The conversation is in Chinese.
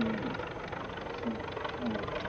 嗯嗯嗯。